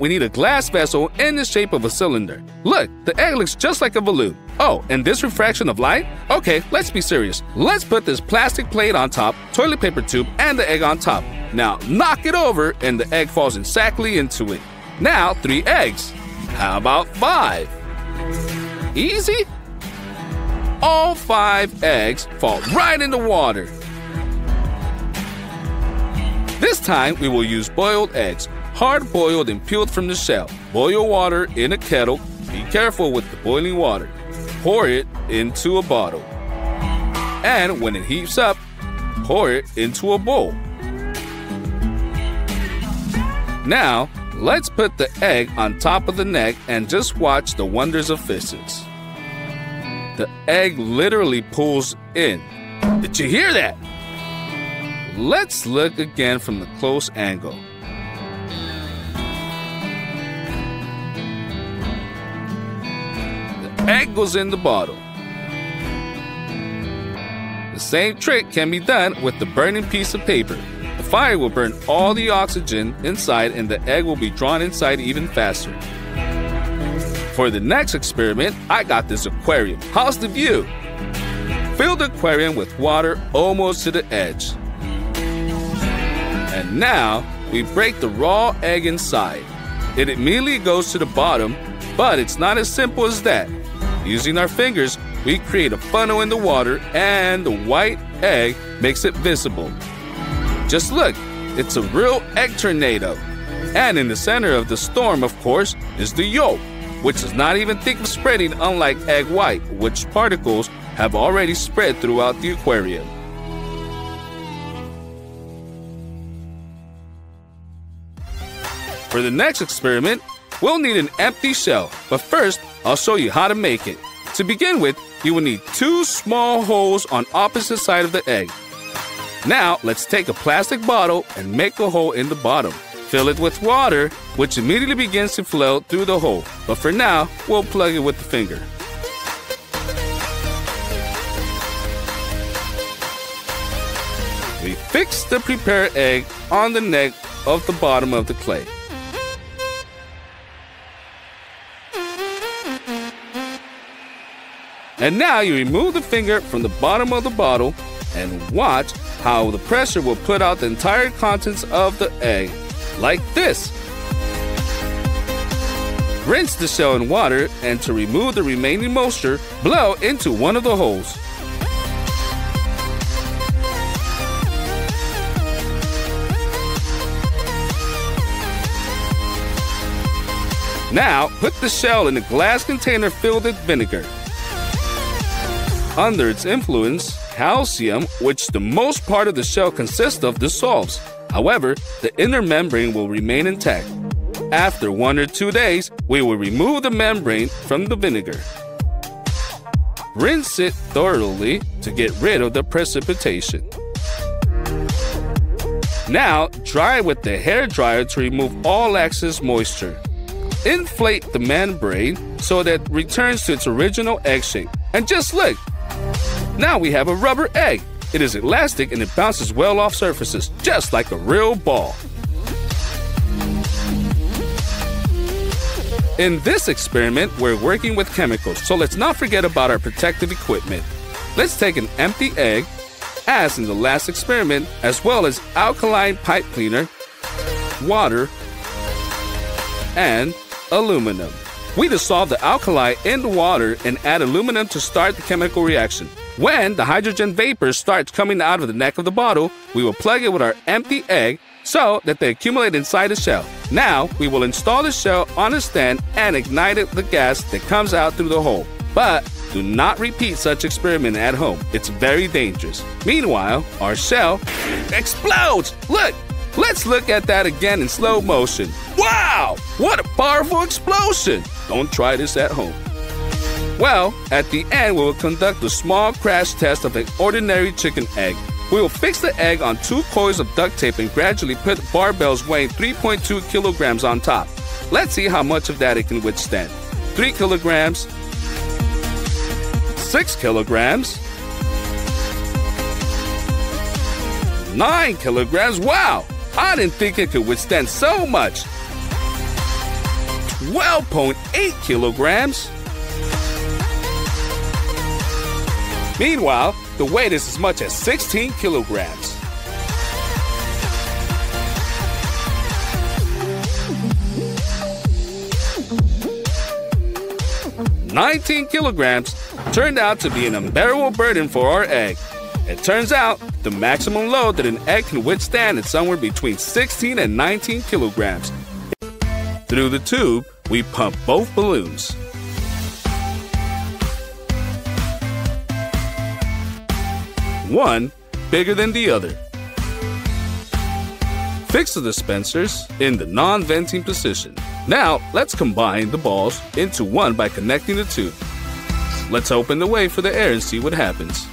we need a glass vessel in the shape of a cylinder. Look, the egg looks just like a balloon. Oh, and this refraction of light? Okay, let's be serious. Let's put this plastic plate on top, toilet paper tube, and the egg on top. Now, knock it over, and the egg falls exactly into it. Now, three eggs. How about five? Easy? All five eggs fall right in the water. This time, we will use boiled eggs, hard boiled and peeled from the shell. Boil water in a kettle. Be careful with the boiling water. Pour it into a bottle. And when it heats up, pour it into a bowl. Now, let's put the egg on top of the neck and just watch the wonders of physics. The egg literally pulls in. Did you hear that? Let's look again from the close angle. Egg goes in the bottle. The same trick can be done with the burning piece of paper. The fire will burn all the oxygen inside and the egg will be drawn inside even faster. For the next experiment, I got this aquarium. How's the view? Fill the aquarium with water almost to the edge. And now we break the raw egg inside. It immediately goes to the bottom, but it's not as simple as that. Using our fingers, we create a funnel in the water and the white egg makes it visible. Just look, it's a real egg tornado. And in the center of the storm, of course, is the yolk, which does not even think of spreading unlike egg white, which particles have already spread throughout the aquarium. For the next experiment, we'll need an empty shell, but first, I'll show you how to make it. To begin with, you will need two small holes on opposite side of the egg. Now, let's take a plastic bottle and make a hole in the bottom. Fill it with water, which immediately begins to flow through the hole. But for now, we'll plug it with the finger. We fix the prepared egg on the neck of the bottom of the clay. And now you remove the finger from the bottom of the bottle and watch how the pressure will put out the entire contents of the egg, like this. Rinse the shell in water and to remove the remaining moisture, blow into one of the holes. Now, put the shell in a glass container filled with vinegar. Under its influence, calcium, which the most part of the shell consists of, dissolves. However, the inner membrane will remain intact. After one or two days, we will remove the membrane from the vinegar. Rinse it thoroughly to get rid of the precipitation. Now, dry with the hair dryer to remove all excess moisture. Inflate the membrane so that it returns to its original egg shape. And just look, now we have a rubber egg. It is elastic and it bounces well off surfaces, just like a real ball. In this experiment, we're working with chemicals, so let's not forget about our protective equipment. Let's take an empty egg, as in the last experiment, as well as alkaline pipe cleaner, water, and aluminum. We dissolve the alkali in the water and add aluminum to start the chemical reaction. When the hydrogen vapor starts coming out of the neck of the bottle, we will plug it with our empty egg so that they accumulate inside the shell. Now, we will install the shell on a stand and ignite it the gas that comes out through the hole. But do not repeat such experiment at home. It's very dangerous. Meanwhile, our shell explodes. Look, let's look at that again in slow motion. Wow, what a powerful explosion! Don't try this at home. Well, at the end, we will conduct a small crash test of an ordinary chicken egg. We will fix the egg on two coils of duct tape and gradually put barbells weighing 3.2 kilograms on top. Let's see how much of that it can withstand. 3 kilograms, 6 kilograms, 9 kilograms. Wow! I didn't think it could withstand so much. 12.8 kilograms. Meanwhile, the weight is as much as 16 kilograms. Nineteen kilograms turned out to be an unbearable burden for our egg. It turns out the maximum load that an egg can withstand is somewhere between 16 and 19 kilograms. Through the tube, we pump both balloons. One bigger than the other. Fix the dispensers in the non-venting position. Now, let's combine the balls into one by connecting the two. Let's open the way for the air and see what happens.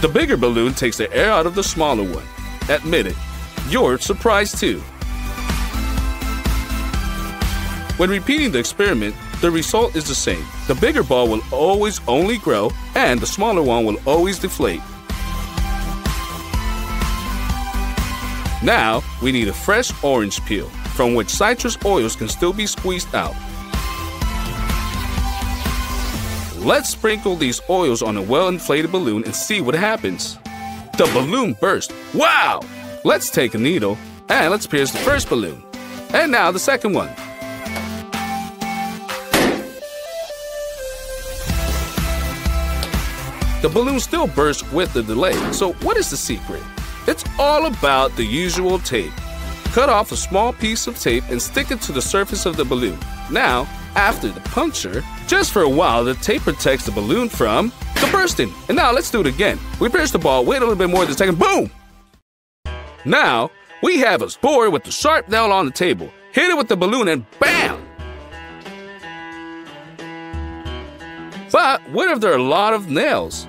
The bigger balloon takes the air out of the smaller one. Admit it, you're surprised too. When repeating the experiment, the result is the same. The bigger ball will always only grow, and the smaller one will always deflate. Now, we need a fresh orange peel, from which citrus oils can still be squeezed out. Let's sprinkle these oils on a well-inflated balloon and see what happens. The balloon burst. Wow! Let's take a needle and let's pierce the first balloon. And now the second one. The balloon still bursts with the delay, so what is the secret? It's all about the usual tape. Cut off a small piece of tape and stick it to the surface of the balloon. Now, after the puncture, just for a while, the tape protects the balloon from the bursting. And now let's do it again. We pierce the ball, wait a little bit more than a second, boom! Now, we have a board with the sharp nail on the table. Hit it with the balloon and BAM! But what if there are a lot of nails?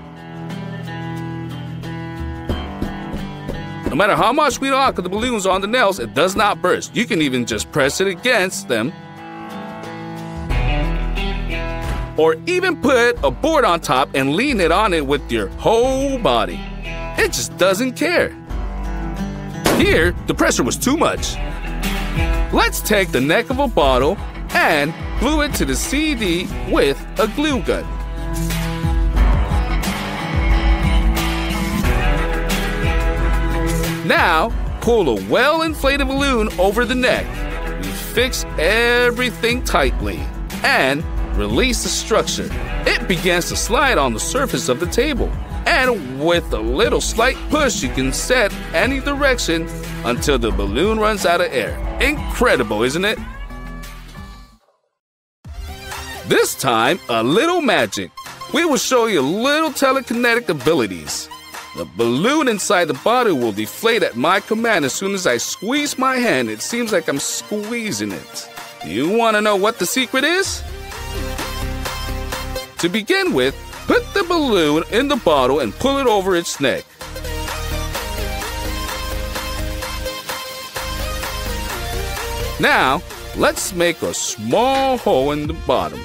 No matter how much we lock the balloons on the nails, it does not burst. You can even just press it against them. Or even put a board on top and lean it on it with your whole body. It just doesn't care. Here, the pressure was too much. Let's take the neck of a bottle and glue it to the CD with a glue gun. Now, pull a well-inflated balloon over the neck. We fix everything tightly and release the structure. It begins to slide on the surface of the table. And with a little slight push, you can set any direction until the balloon runs out of air. Incredible, isn't it? This time, a little magic. We will show you little telekinetic abilities. The balloon inside the bottle will deflate at my command as soon as I squeeze my hand. It seems like I'm squeezing it. You want to know what the secret is? To begin with, put the balloon in the bottle and pull it over its neck. Now, let's make a small hole in the bottom.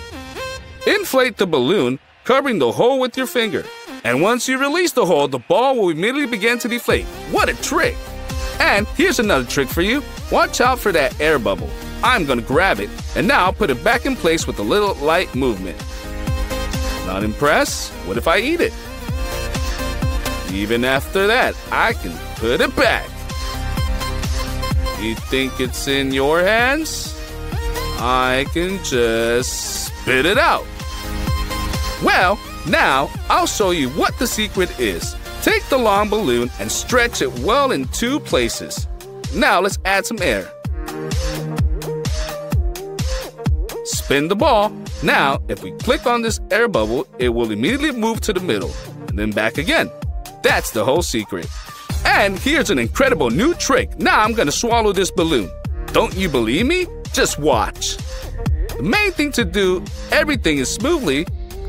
Inflate the balloon, covering the hole with your finger. And once you release the hole, the ball will immediately begin to deflate. What a trick! And here's another trick for you. Watch out for that air bubble. I'm gonna grab it, and now put it back in place with a little light movement. Not impressed? What if I eat it? Even after that, I can put it back. You think it's in your hands? I can just spit it out. Well, now I'll show you what the secret is. Take the long balloon and stretch it well in two places. Now let's add some air. Spin the ball. Now, if we click on this air bubble, it will immediately move to the middle and then back again. That's the whole secret. And here's an incredible new trick. Now I'm gonna swallow this balloon. Don't you believe me? Just watch. The main thing to do, everything is smoothly,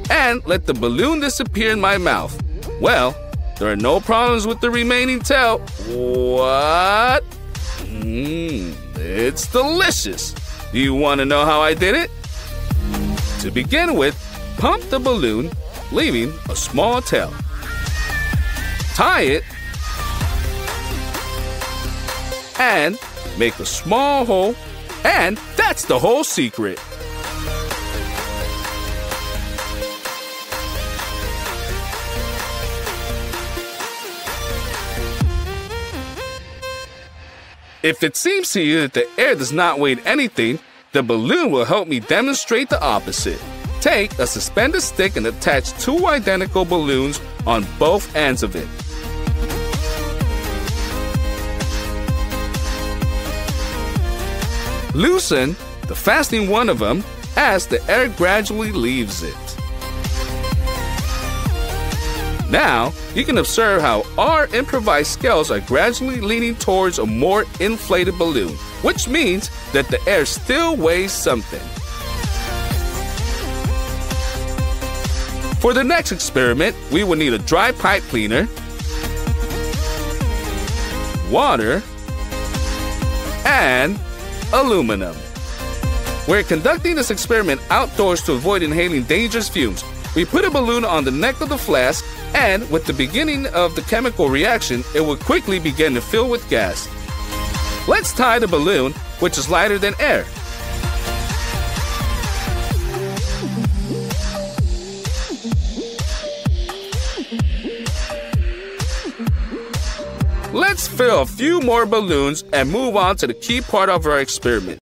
and let the balloon disappear in my mouth. Well, there are no problems with the remaining tail. What? Mmm, it's delicious. Do you want to know how I did it? To begin with, pump the balloon, leaving a small tail. Tie it and make a small hole And that's the whole secret. If it seems to you that the air does not weigh anything, the balloon will help me demonstrate the opposite. Take a suspended stick and attach two identical balloons on both ends of it. Loosen the fastening one of them as the air gradually leaves it. Now, you can observe how our improvised scales are gradually leaning towards a more inflated balloon, which means that the air still weighs something. For the next experiment, we will need a dry pipe cleaner, water, and aluminum. We're conducting this experiment outdoors to avoid inhaling dangerous fumes. We put a balloon on the neck of the flask, and with the beginning of the chemical reaction, it will quickly begin to fill with gas. Let's tie the balloon, which is lighter than air. Let's fill a few more balloons and move on to the key part of our experiment.